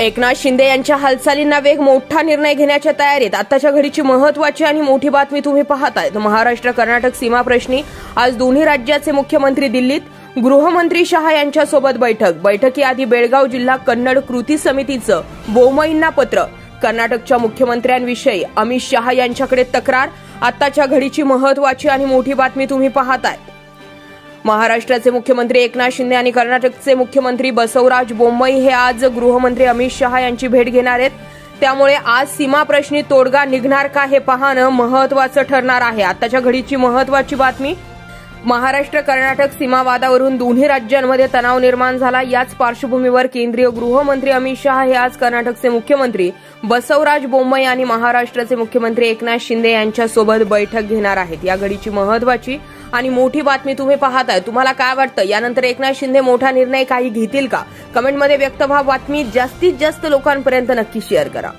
एकनाथ शिंदे यांच्या हालचालींना वेग मोठा निर्णय घेण्याच्या तयारीत. आताच्या घडीची महत्वाची आणि मोठी बातमी तुम्ही पाहताय. महाराष्ट्र कर्नाटक सीमा प्रश्नी. आज दोन्ही राज्याचे मुख्यमंत्री दिल्लीत. गृहमंत्री शहा यांच्यासोबत बैठक. बैठकीआधी बेळगाव जिल्हा कन्नड कृती समितीचं बोमईंना पत्र. कर्नाटकच्या मुख्यमंत्र्यांविषयी अमित शहा यांच्याकडे तक्रार. आताच्या घडीची महत्वाची आणि मोठी बातमी तुम्ही पाहताय. महाराष्ट्राचे मुख्यमंत्री एकनाथ शिंदे आणि कर्नाटकचे मुख्यमंत्री बसवराज बोम्मई हे आज गृहमंत्री अमित शहा यांची भेट घेणार आहेत. त्यामुळे आज सीमाप्रश्नी तोडगा निघणार का हे पाहणं महत्वाचं ठरणार आहे. आताच्या घडीची महत्वाची बातमी महाराष्ट्र कर्नाटक सीमावादावरून दोन्ही राज्यांमध्ये तणाव निर्माण झाला. याच पार्श्वभूमीवर केंद्रीय गृहमंत्री अमित शहा हे आज कर्नाटकचे मुख्यमंत्री बसवराज बोम्मई आणि महाराष्ट्राचे मुख्यमंत्री एकनाथ शिंदे यांच्यासोबत बैठक घेणार आहेत. या घडीची महत्वाची आणि मोठी बातमी तुम्ही पाहताय. तुम्हाला काय वाटतं? यानंतर एकनाथ शिंदे मोठा निर्णय काही घेतील का? कमेंटमध्ये व्यक्त व्हा बातमी. जास्तीत जास्त लोकांपर्यंत नक्की शेअर करा.